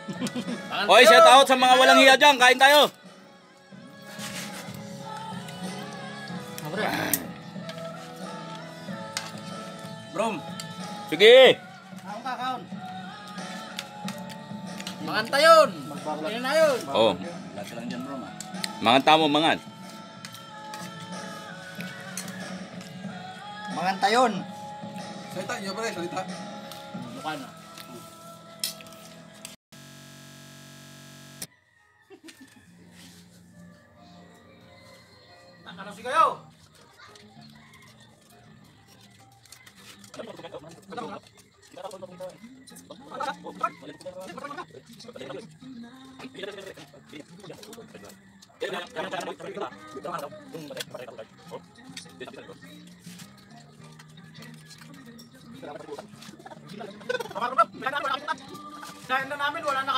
Hoy, shout out sa mga walang hiya dyan. Kain tayo. Ah, pre. Brom. Sige. Kaon ka, kaon. Manganta yun. Yan na yun. Oo. Lahat lang dyan bro ma. Manganta mo, mangan. Manganta yun. Salita, yun pala, salita. Mukha na. Nakarasi kayo! Oh. Ano? Kita ano? ano? Kaya na namin wala na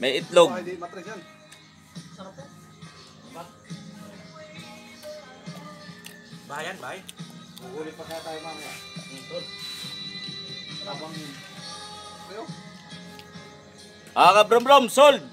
May itlog. Bayan, bay. Ulit pa kaya tayo mamaya. Tabang Ayo. Ah, kabrom brom, sold!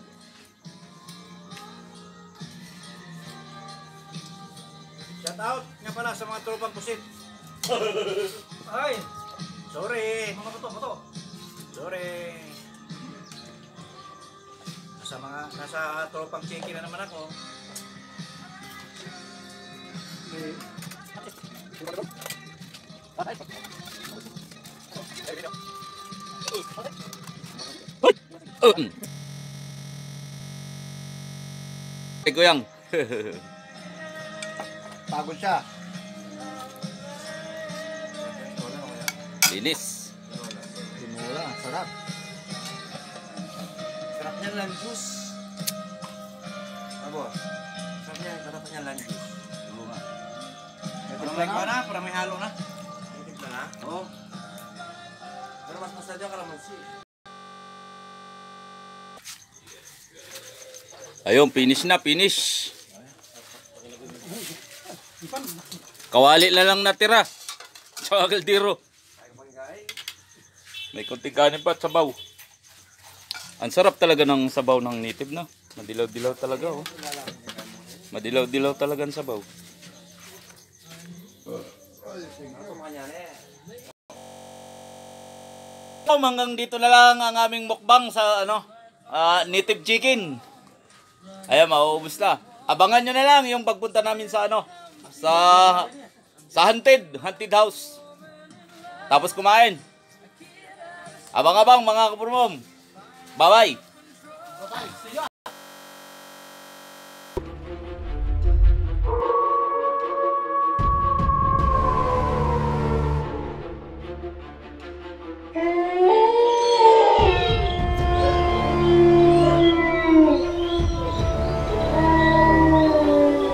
Eh, kuyang. Pagod siya. Linis. Tinula, sarap. Sarap niyan lang juice. Abo. Sarap niyan, sarap. Oo nga. Parang may na, parang may halo na. Itik na na? Oo. Mas masadya ka naman si. Ayun, finish na, finish. Kawali na lang natira. Sa kaldero. May konting kanin pa at sabaw. Ang sarap talaga ng sabaw ng native na. Madilaw-dilaw talaga oh. Madilaw-dilaw talaga ang sabaw. So, hanggang dito na lang ang aming mukbang sa ano, ah, native chicken. Ayan, mauubos na. Abangan nyo na lang yung pagpunta namin sa ano, sa sa Haunted, Haunted House. Tapos kumain. Abang-abang mga kapurmom. Bye-bye.